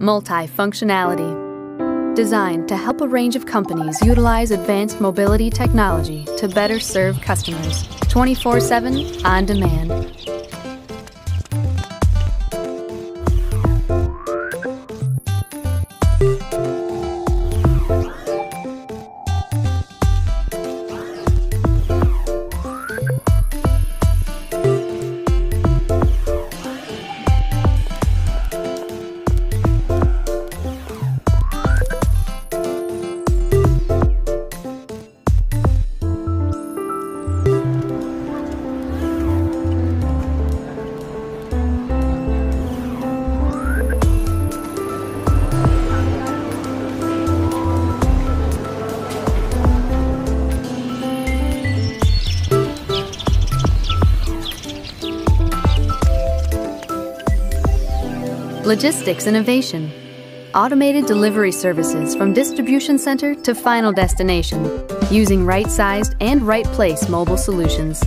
Multi-functionality. Designed to help a range of companies utilize advanced mobility technology to better serve customers 24 7 on demand. Logistics innovation. Automated delivery services from distribution center to final destination using right sized and right place mobile solutions.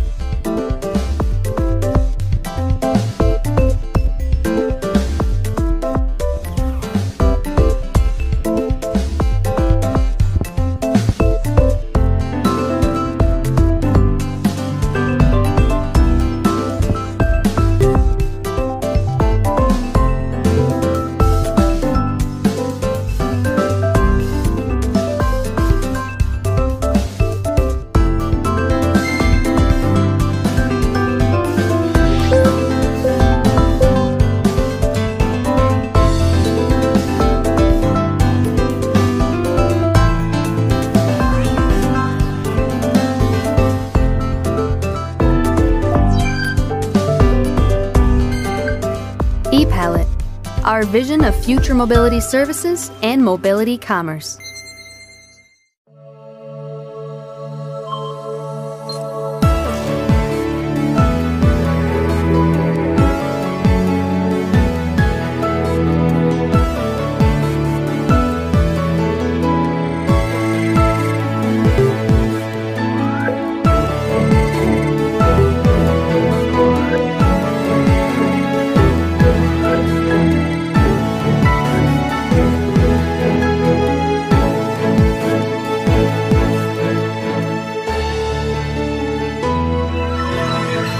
Our vision of future mobility services and mobility commerce.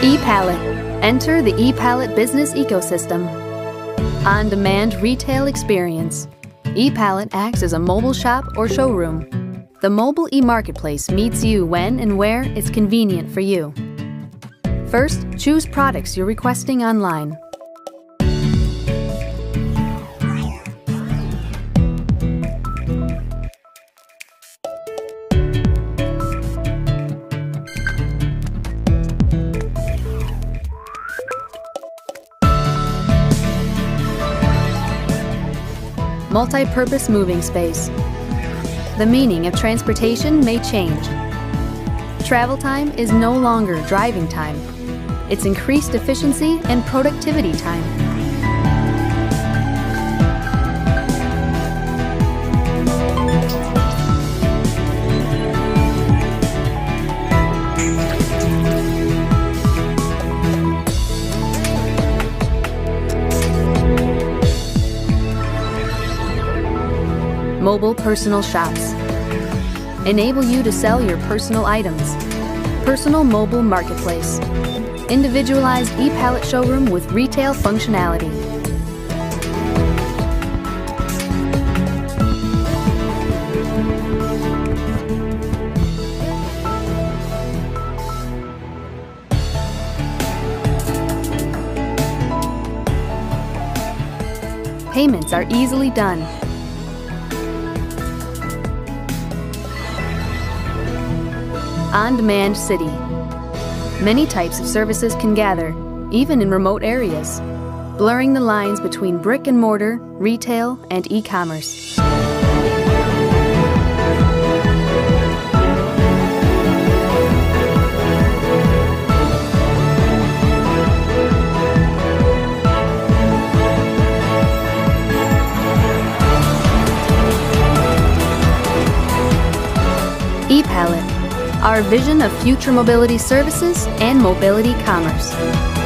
e-Palette. Enter the e-Palette business ecosystem. On demand retail experience. e-Palette acts as a mobile shop or showroom. The mobile e marketplace meets you when and where it's convenient for you. First, choose products you're requesting online. Multi-purpose moving space. The meaning of transportation may change. Travel time is no longer driving time. It's increased efficiency and productivity time. Mobile personal shops. Enable you to sell your personal items. Personal mobile marketplace. Individualized e-Palette showroom with retail functionality. Payments are easily done On-Demand City. Many types of services can gather, even in remote areas, blurring the lines between brick and mortar, retail, and e-commerce. e-Palette our vision of future mobility services and mobility commerce.